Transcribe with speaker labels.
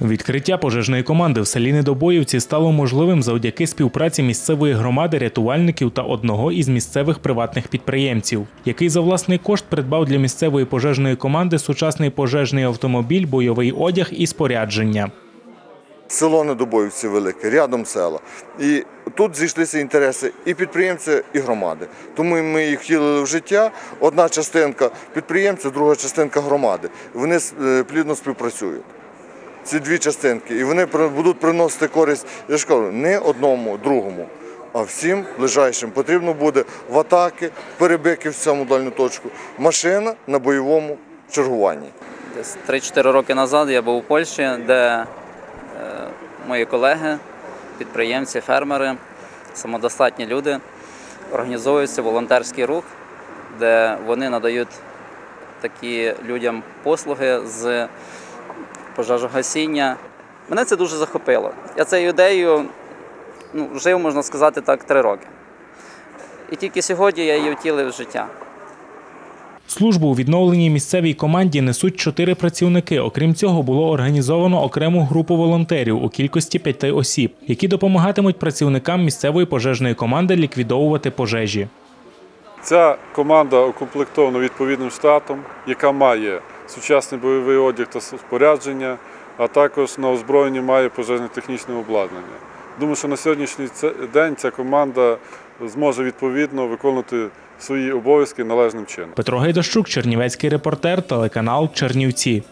Speaker 1: Відкриття пожежної команди в селі Недобоївці стало можливим завдяки співпраці місцевої громади рятувальників та одного із місцевих приватних підприємців, який за власний кошт придбав для місцевої пожежної команди сучасний пожежний автомобіль, бойовий одяг і спорядження.
Speaker 2: Село Недобоївці велике, рядом села. І тут зійшлися інтереси і підприємця, і громади. Тому ми їх втілили в життя. Одна частинка підприємця, друга частинка громади. Вони е, плідно співпрацюють. Ці дві частинки. І вони будуть приносити користь, я ж кажу, не одному, другому, а всім ближайшим. Потрібно буде в атаки, перебики в цьому дальню точку, машина на бойовому чергуванні.
Speaker 3: 3-4 роки назад я був у Польщі, де е, мої колеги, підприємці, фермери, самодостатні люди організовуються волонтерський рух, де вони надають такі людям послуги з пожежогасіння. Мене це дуже захопило. Я цією ідеєю ну, жив, можна сказати так, три роки. І тільки сьогодні я її втілив в життя.
Speaker 1: Службу у відновленій місцевій команді несуть чотири працівники. Окрім цього, було організовано окрему групу волонтерів у кількості п'яти осіб, які допомагатимуть працівникам місцевої пожежної команди ліквідовувати пожежі.
Speaker 4: Ця команда укомплектована відповідним штатом, яка має сучасний бойовий одяг та спорядження, а також на озброєнні має пожежно-технічне обладнання. Думаю, що на сьогоднішній день ця команда зможе відповідно виконувати свої обов'язки належним чином.
Speaker 1: Петро Гайдащук, Чернівецький репортер, телеканал Чернівці.